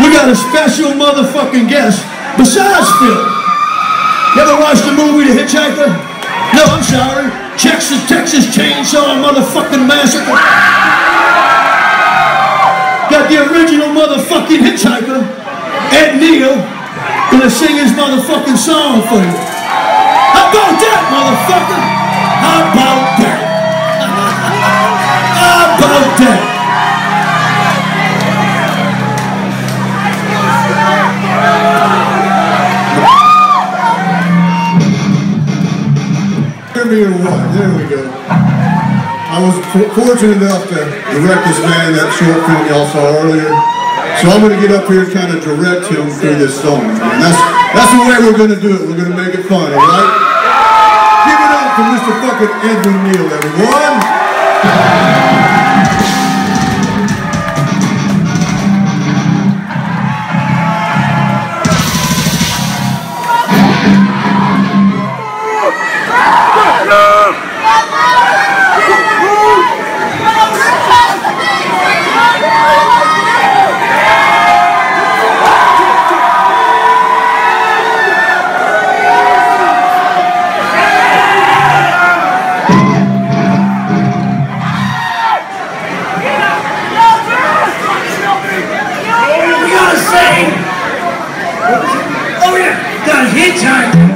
we got a special motherfucking guest besides Phil. You ever watched the movie The Hitchhiker? No, I'm sorry. Texas, Texas Chainsaw Motherfucking Massacre. Got the original motherfucking hitchhiker, Ed Neal, gonna sing his motherfucking song for you. How about that, motherfucker? How about that? There we go. I was fortunate enough to direct this man that short film y'all saw earlier. So I'm going to get up here and kind of direct him through this song. And that's, that's the way we're going to do it. We're going to make it fun, all right? Give it up for Mr. Fucking Edwin Neal, everyone. saying, oh yeah, the time.